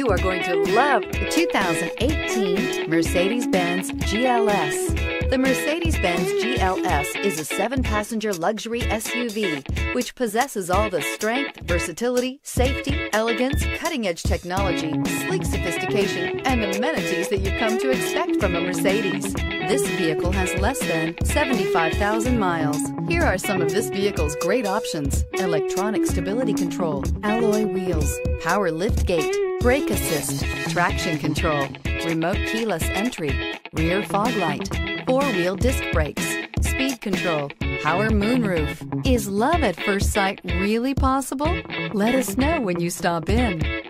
You are going to love the 2018 Mercedes-Benz GLS. The Mercedes-Benz GLS is a seven-passenger luxury SUV which possesses all the strength, versatility, safety, elegance, cutting-edge technology, sleek sophistication, and amenities that you've come to expect from a Mercedes. This vehicle has less than 75,000 miles. Here are some of this vehicle's great options. Electronic stability control, alloy wheels, power lift gate, brake assist, traction control, remote keyless entry, rear fog light, four-wheel disc brakes, speed control, power moonroof. Is love at first sight really possible? Let us know when you stop in.